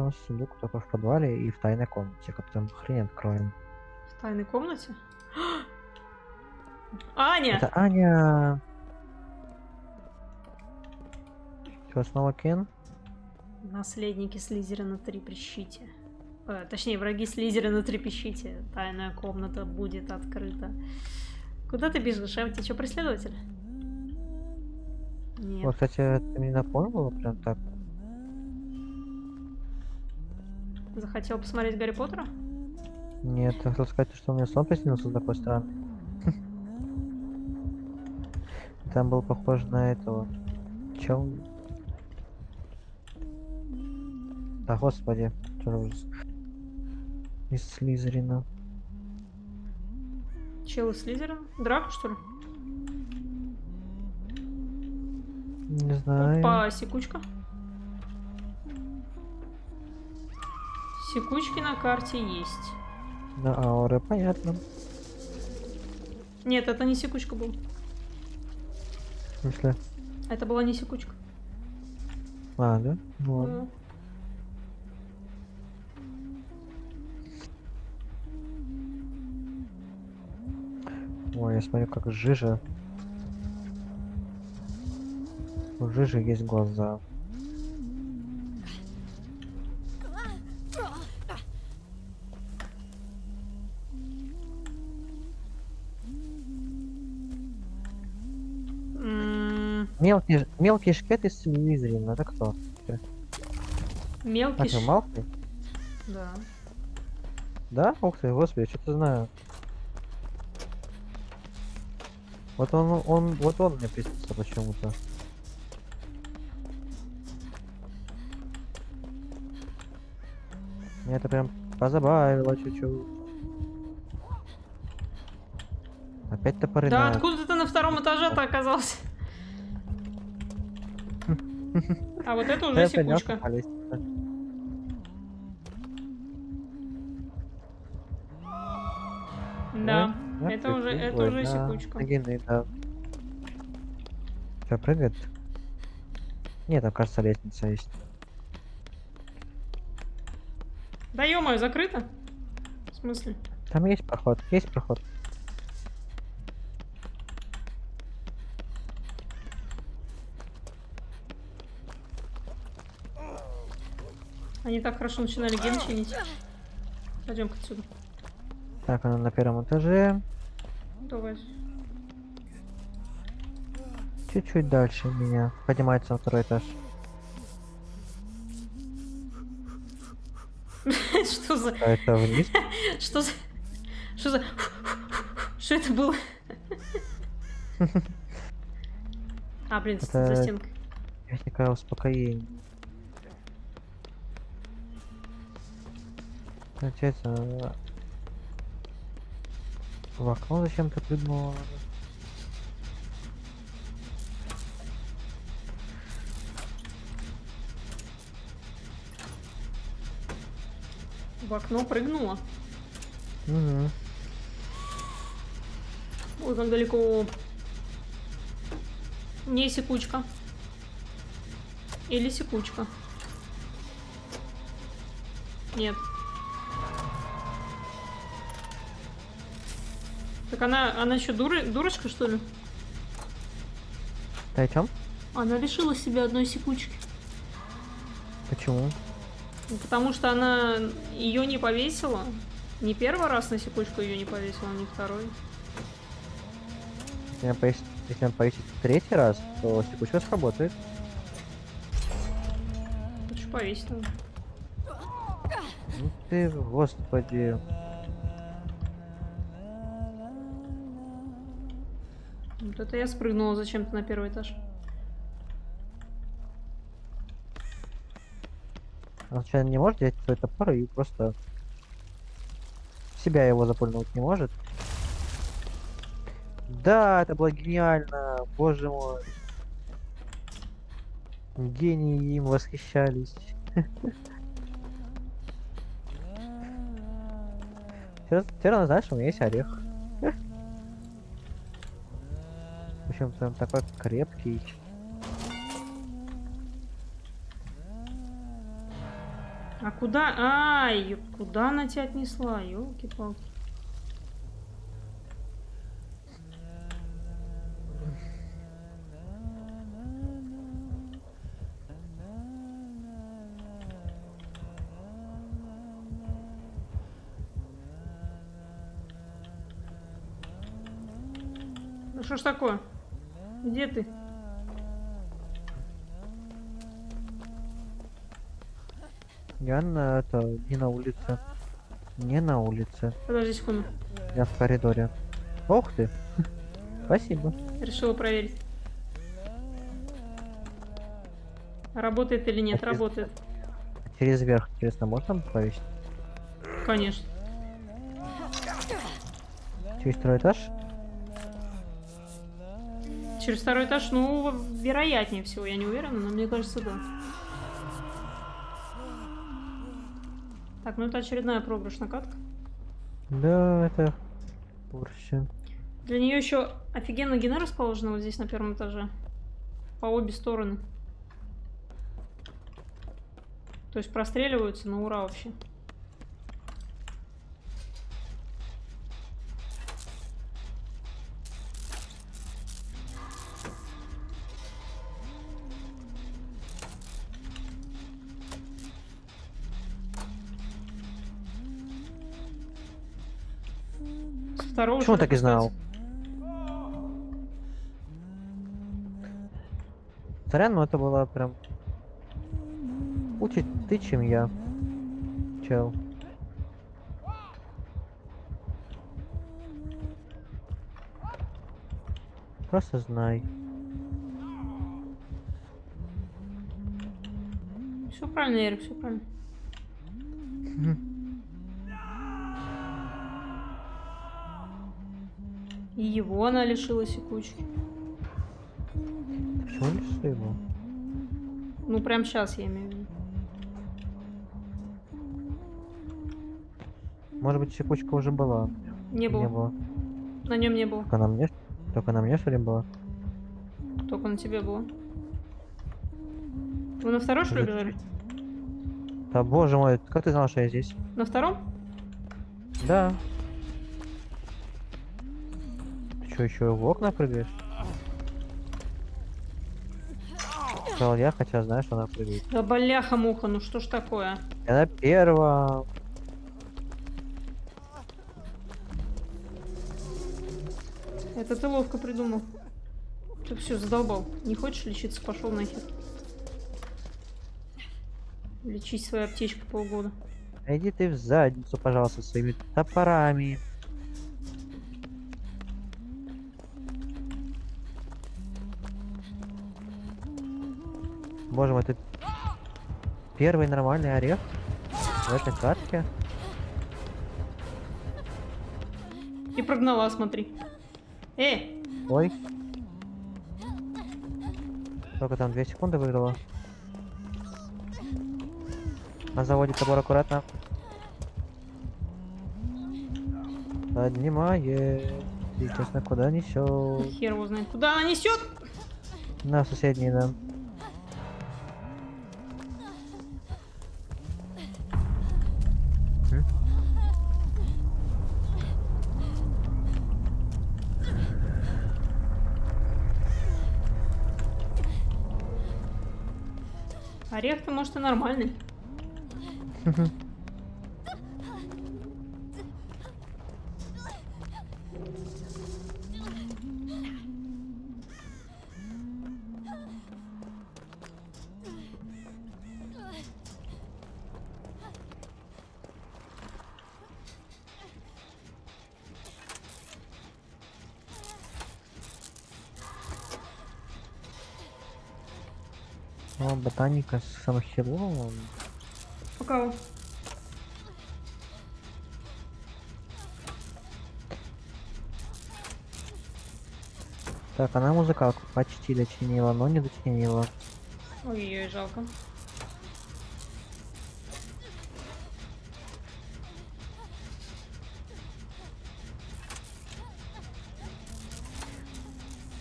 у нас сундук только в подвале и в тайной комнате, которую мы хрен откроем. В тайной комнате? Аня! Это Аня! Чё, снова Кен? Наследники Слизерина трепещите. Э, точнее, враги Слизерина трепещите. Тайная комната будет открыта. Куда ты бежишь? А у тебя что, преследователь? Нет. Вот, кстати, ты мне напомнила прям так. Захотел посмотреть Гарри Поттера? Нет, я хотел сказать, что у меня сон приснился такой странный. Там был похож на этого. Чё? Да господи. Из Слизерина. Чел из Слизерина? Драко, что ли? Не знаю. Опа, секучка. Секучки на карте есть. На ауры, понятно. Нет, это не секучка был. В смысле? Это была не секучка. А, да? Ну ладно. Ну, Ой, я смотрю, как жижа. У жижи есть глаза. Мелкий, мелкий шкет из Слизерина, это кто? Мелкий. А, что, ш- Малфой? Да. Да? Ух ты, господи, что-то знаю. Вот он, он, вот он мне приснился почему-то. Меня это прям позабавило чуть-чуть. Опять топоры Да, откуда ты на втором этаже-то оказался? А вот это уже секучка. Да. Это уже- это уже секучка. Что, прыгает? Нет, там, кажется, лестница есть. Да ё закрыто? В смысле? Там есть проход, есть проход. Они так хорошо начинали ген чинить. Пойдем-ка отсюда. Так, она на первом этаже. Давай. Чуть-чуть дальше меня. Поднимается на второй этаж. Что за... А это вниз? Что за... Что за... Что это было? А, блин, за стенкой. Техника успокоения. Получается... В окно зачем-то прыгнула. В окно прыгнула. Угу. Ой, как далеко. Не секучка. Или секучка. Нет. Так она, она что, дура, дурочка, что ли? Ты о чем? Она лишила себя одной секучки. Почему? Ну, Потому что она ее не повесила. Не первый раз на секучку ее не повесила, не второй. Если она повесит, если она повесит третий раз, то секучка сработает. Лучше повесить надо. Ну ты, господи. Вот это я спрыгнула зачем-то на первый этаж. Она случайно не может взять свой топор и просто себя его запульнуть не может. Да, это было гениально, боже мой. Гении им восхищались. Она знает, что у меня есть орех. Почему-то он такой крепкий. А куда? Ай, куда она тебя отнесла? Ёлки-палки. Ну что ж такое? Где ты? Я на это не на улице. Не на улице. Подожди секунду. Я в коридоре. Ох ты. Спасибо. Решила проверить. Работает или нет? А через- Работает. Через верх, интересно, можно повесить? Конечно. Через второй этаж? Через второй этаж, ну, вероятнее всего, я не уверена, но мне кажется, да. Так, ну это очередная проигрышная катка. Да, это курсе. Для нее еще офигенно гена расположена вот здесь на первом этаже. По обе стороны. То есть простреливаются на ура вообще. Второго Почему так и знал? Сорян, но это было прям... Лучше ты, чем я. Чел. Просто знай. Все правильно, Эрик, все правильно. И его она лишила секучки. Почему лишь его? Ну, прям сейчас я имею в виду. Может быть, секучка уже была? Не было. Не было. На нем не было. Только на мне? Только на мне, что ли, была? Только на тебе было. Вы на второй, что ли, бежали? Да боже мой, как ты знал, что я здесь? На втором? Да. Что, еще в окна прыгаешь? Сказал я, хотя знаю, что она прыгает. Да бляха-муха, ну что ж такое? Я на первом. Это ты ловко придумал. Ты все задолбал. Не хочешь лечиться? Пошел нахер. Лечить своей аптечкой полгода. Иди ты в задницу, пожалуйста, своими топорами. Боже мой, ты первый нормальный орех в этой катке? И прогнала, смотри. Э, Ой. Сколько там, 2 секунды выиграла? На заводе тобор аккуратно. Поднимает. И, честно, куда несет? хер его знает. Куда она несет? На соседний, да. Орех-то, может, и нормальный. О, ботаника с самохилом. Пока. Так, она музыкалку почти дочинила, но не дочинила. Ой-ой, жалко.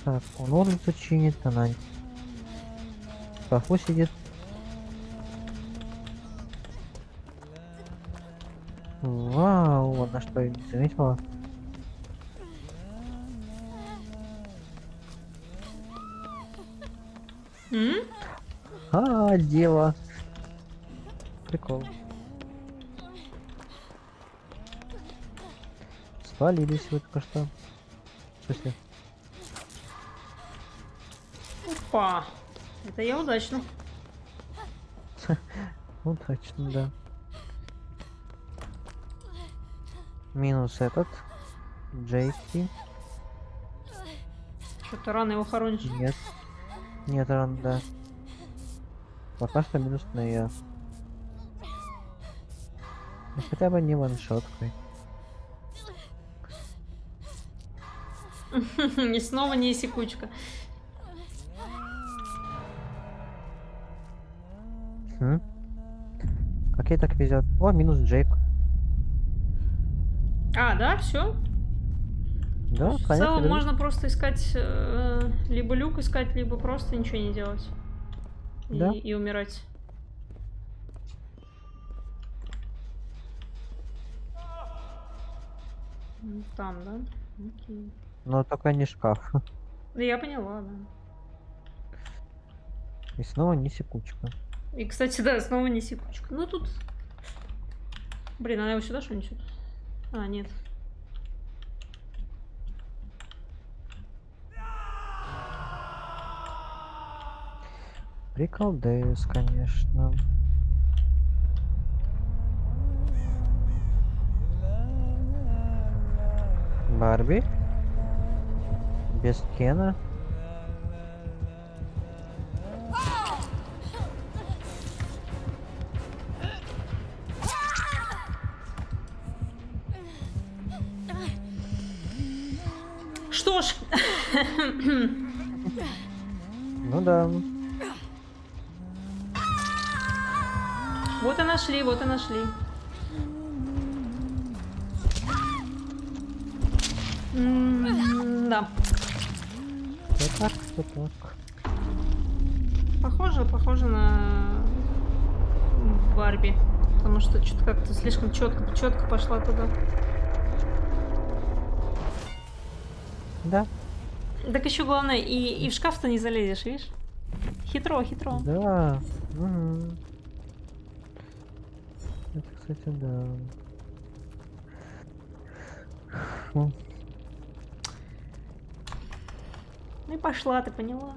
Так, он улицу чинит, она шкафу сидит. Вау, она что, не заметила? М? А, дело. Прикол. Спалились вы только что. В смысле? Опа. Это я удачно. Точно, да. Минус этот. Джейки. Что-то рано его хоронишь. Нет. Нет, ран, да. Пока что минус на я. Ну, хотя бы не ваншоткой. И снова не секучка. Хм? Как ей так везет? О, минус Джейк. А, да, все. Да, В конец целом игры. можно просто искать, э, либо люк искать, либо просто ничего не делать. И, Да. и умирать. М, Там, да? Окей. Но только не шкаф. Да я поняла, да. И снова не секучка. И, кстати, да, снова не секучка. Ну тут... Блин, она его сюда что несет? А, нет. Приколдес, конечно. Барби? Без Кена? Что ж, Ну да. вот и нашли, вот и нашли. М, Да, Что так, что так. похоже, похоже на Барби. Потому что что-то как-то слишком четко, четко пошла туда. Да, Так еще главное, и, и в шкаф-то не залезешь, видишь? Хитро, хитро. да. Мгм. Это, кстати, да. Ну и пошла, ты поняла?